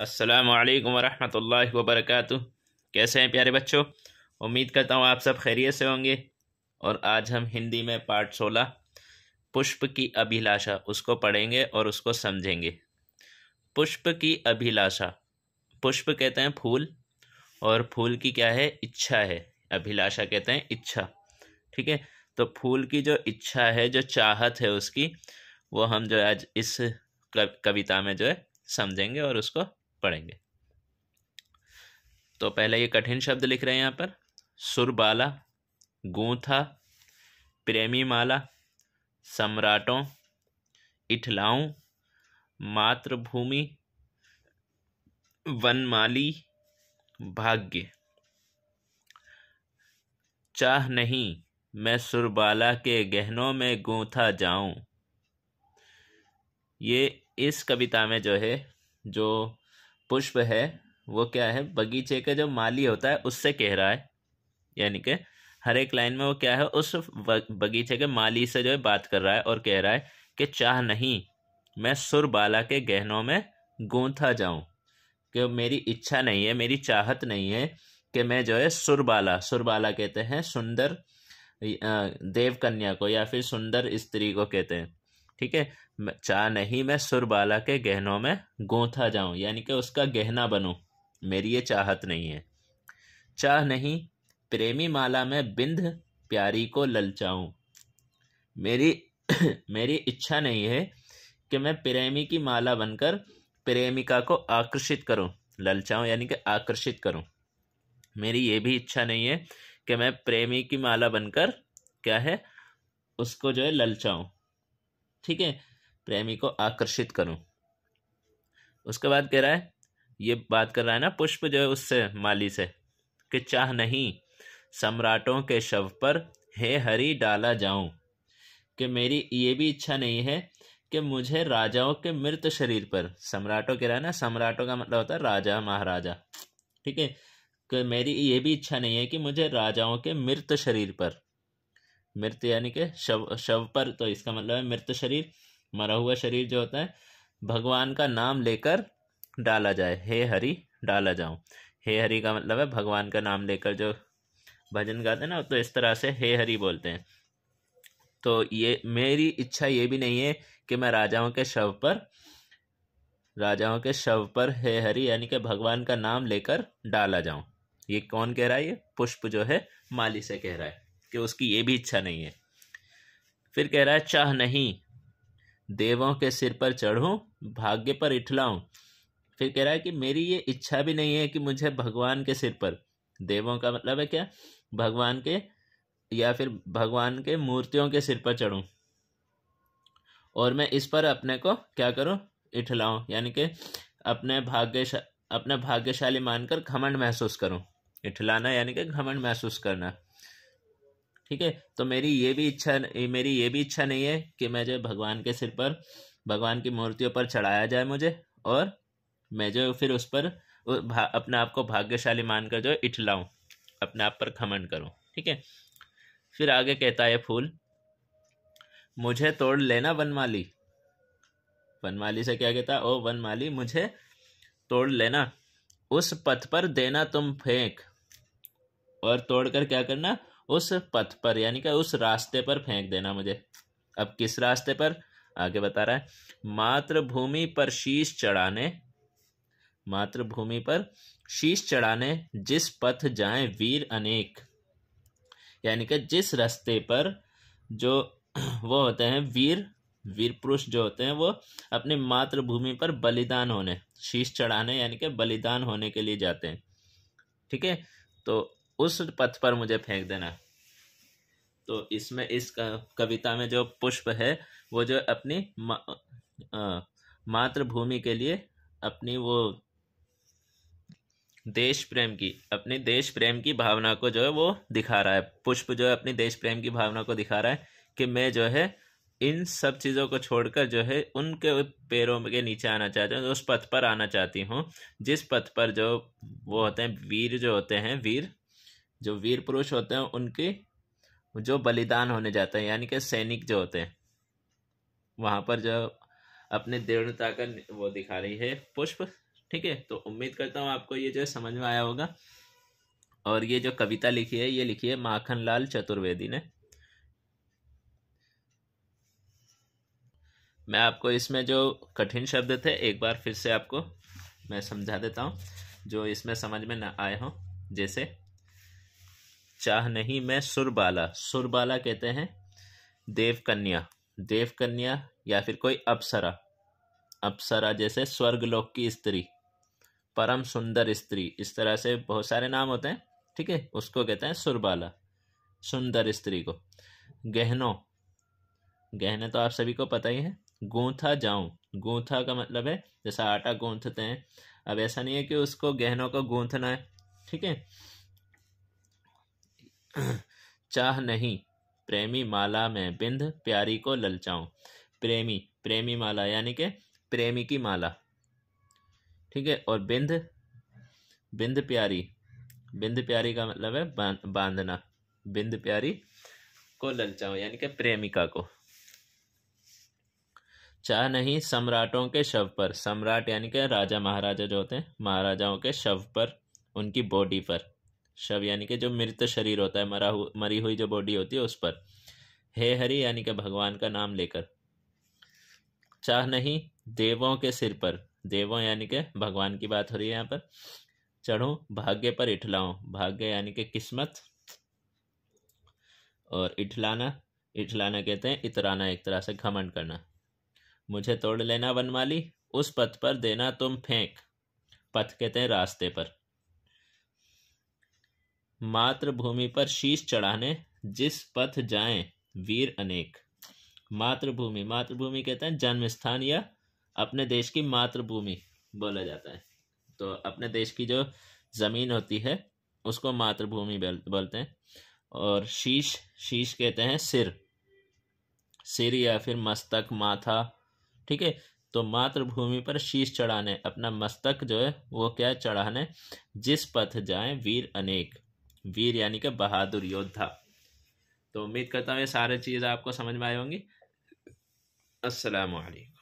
असलकम वरहमल वबरक कैसे हैं प्यारे बच्चों? उम्मीद करता हूँ आप सब खैरियत से होंगे। और आज हम हिंदी में पार्ट सोलह, पुष्प की अभिलाषा, उसको पढ़ेंगे और उसको समझेंगे। पुष्प की अभिलाषा। पुष्प कहते हैं फूल, और फूल की क्या है? इच्छा है। अभिलाषा कहते हैं इच्छा। ठीक है? तो फूल की जो इच्छा है, जो चाहत है उसकी, वो हम जो आज इस कविता में जो है, समझेंगे और उसको पढ़ेंगे। तो पहले ये कठिन शब्द लिख रहे हैं यहाँ पर। सुरबाला, गूंथा प्रेमी माला सम्राटों, इठलाऊं, मातृभूमि, वनमाली, भाग्य। चाह नहीं, मैं सुरबाला के गहनों में गूंथा जाऊँ। ये इस कविता में जो है, जो पुष्प है, वो क्या है? बगीचे का जो माली होता है, उससे कह रहा है। यानी कि हर एक लाइन में वो क्या है? उस बगीचे के माली से जो है बात कर रहा है और कह रहा है कि चाह नहीं, मैं सुर बाला के गहनों में गूंथा जाऊँ, कि मेरी इच्छा नहीं है, मेरी चाहत नहीं है कि मैं जो है सुरबाला सुरबाला कहते हैं सुंदर देव कन्या को या फिर सुंदर स्त्री को कहते हैं। ठीक है? चाह नहीं, मैं सुरबाला के गहनों में गूंथा जाऊँ, यानी कि उसका गहना बनूं। मेरी ये चाहत नहीं है। चाह नहीं, प्रेमी माला में बिंद प्यारी को ललचाऊं। मेरी मेरी इच्छा नहीं है कि मैं प्रेमी की माला बनकर प्रेमिका को आकर्षित करूँ, ललचाऊं, यानी कि आकर्षित करूँ। मेरी ये भी इच्छा नहीं है कि मैं प्रेमी की माला बनकर, क्या है? उसको जो है ललचाऊं। ठीक है, प्रेमी को आकर्षित करूँ। उसके बाद कह रहा है, ये बात कर रहा है ना, पुष्प जो है उससे, माली से, कि चाह नहीं, सम्राटों के शव पर हे हरी डाला जाऊँ, कि मेरी ये भी इच्छा नहीं है कि मुझे राजाओं के मृत शरीर पर, सम्राटों कह रहा है ना, सम्राटों का मतलब होता है राजा, महाराजा, ठीक है, कि मेरी ये भी इच्छा नहीं है कि मुझे राजाओं के मृत शरीर पर मृत यानी के शव शव पर तो इसका मतलब है मृत शरीर, मरा हुआ शरीर जो होता है, भगवान का नाम लेकर डाला जाए। हे हरि, डाला जाऊँ। हे हरि का मतलब है भगवान का नाम लेकर जो भजन गाते हैं ना तो इस तरह से हे हरि बोलते हैं। तो ये, मेरी इच्छा ये भी नहीं है कि मैं राजाओं के शव पर, राजाओं के शव पर हे हरि यानी कि भगवान का नाम लेकर डाला जाऊँ। ये कौन कह रहा है? ये पुष्प जो है, माली से कह रहा है। कि उसकी ये भी इच्छा नहीं है। फिर कह रहा है, चाह नहीं, देवों के सिर पर चढ़ूं, भाग्य पर इठलाऊं फिर कह रहा है कि, मेरी ये इच्छा भी नहीं है कि मुझे भगवान के सिर पर देवों का मतलब है क्या? भगवान के या फिर भगवान के मूर्तियों के सिर पर चढ़ूं। और मैं इस पर अपने को क्या करूँ? इठलाऊं यानी कि अपने भाग्य अपने भाग्यशाली मानकर घमंड महसूस करूँ। इठलाना यानी कि घमंड महसूस करना। ठीक है? तो मेरी ये भी इच्छा मेरी ये भी इच्छा नहीं है कि मैं जो भगवान के सिर पर, भगवान की मूर्तियों पर चढ़ाया जाए मुझे और मैं जो फिर उस पर अपने आप को भाग्यशाली मानकर जो इठलाऊं अपने आप पर खमन करूँ, ठीक है? फिर आगे कहता है फूल, मुझे तोड़ लेना वनमाली। वनमाली से क्या कहता ओ वनमाली, मुझे तोड़ लेना। उस पथ पर देना तुम फेंक। और तोड़कर क्या करना? उस पथ पर, यानी कि उस रास्ते पर फेंक देना मुझे। अब किस रास्ते पर? आगे बता रहा है। मातृभूमि पर शीश चढ़ाने, मातृभूमि पर शीश चढ़ाने जिस पथ जाए वीर अनेक। यानी कि जिस रास्ते पर जो वो होते हैं वीर वीर पुरुष जो होते हैं, वो अपनी मातृभूमि पर बलिदान होने, शीश चढ़ाने, यानी कि बलिदान होने के लिए जाते हैं। ठीक है? तो उस पथ पर मुझे फेंक देना। तो इसमें इस कविता में जो पुष्प है, वो जो अपनी मातृभूमि के लिए अपनी वो देश प्रेम की, अपनी देश प्रेम की भावना को जो है वो दिखा रहा है। पुष्प जो है अपनी देश प्रेम की भावना को दिखा रहा है कि मैं जो है इन सब चीज़ों को छोड़कर जो है उनके पैरों के नीचे आना चाहती हूँ, उस पथ पर आना चाहती हूँ। जिस पथ पर जो वो होते हैं, वीर जो होते हैं, वीर जो वीर पुरुष होते हैं, उनके जो बलिदान होने जाते हैं, यानी कि सैनिक जो होते हैं, वहाँ पर जो अपने दृढ़ता का वो दिखा रही है पुष्प, ठीक है? तो उम्मीद करता हूँ आपको ये जो समझ में आया होगा। और ये जो कविता लिखी है, ये लिखी है माखन लाल चतुर्वेदी ने। मैं आपको इसमें जो कठिन शब्द थे, एक बार फिर से आपको मैं समझा देता हूँ, जो इसमें समझ में ना आए हों, जैसे चाह नहीं मैं सुरबाला। सुरबाला कहते हैं देव कन्या देव कन्या या फिर कोई अप्सरा। अप्सरा जैसे स्वर्गलोक की स्त्री। परम सुंदर स्त्री। इस तरह से बहुत सारे नाम होते हैं, ठीक है? उसको कहते हैं सुरबाला। सुंदर स्त्री को। गहनों। गहने तो आप सभी को पता ही है। गूंथा जाऊँ। गूंथा का मतलब है, जैसा आटा गूंथते हैं। अब ऐसा नहीं है कि उसको गहनों को गूंथना है, ठीक है? चाह नहीं, प्रेमी माला में बिंद प्यारी को ललचाऊं। प्रेमी प्रेमी माला, यानी कि प्रेमी की माला। ठीक है, और बिंद बिंद प्यारी बिंद प्यारी का मतलब है बांधना। बिंद प्यारी को ललचाऊं, यानी कि प्रेमिका को। चाह नहीं सम्राटों के शव पर। सम्राट, यानी कि राजा, महाराजा जो होते हैं, महाराजाओं के शव पर, उनकी बॉडी पर। शव यानी कि जो मृत शरीर होता है मरा हु, मरी हुई जो बॉडी होती है उस पर। हे हरि यानी कि भगवान का नाम लेकर। चाह नहीं देवों के सिर पर। देवों यानी के भगवान की बात हो रही है यहाँ पर। चढ़ूं भाग्य पर इठलाऊं भाग्य यानी कि किस्मत। और इठलाना इठलाना कहते हैं इतराना एक तरह से घमंड करना। मुझे तोड़ लेना वनमाली उस पथ पर देना तुम फेंक। पथ कहते हैं रास्ते पर। मातृभूमि पर शीश चढ़ाने, जिस पथ जाएँ, वीर अनेक। मातृभूमि मातृभूमि कहते हैं जन्म स्थान या अपने देश की मातृभूमि बोला जाता है। तो अपने देश की जो ज़मीन होती है, उसको मातृभूमि बोलते हैं। और शीश शीश कहते हैं सिर। सिर या फिर मस्तक, माथा, ठीक है? तो मातृभूमि पर शीश चढ़ाने, अपना मस्तक जो है, वो क्या चढ़ाने, जिस पथ जाए, वीर अनेक। वीर यानी कि बहादुर योद्धा। तो उम्मीद करता हूँ ये सारे चीज़ आपको समझ में आए होंगी। अस्सलाम वालेकुम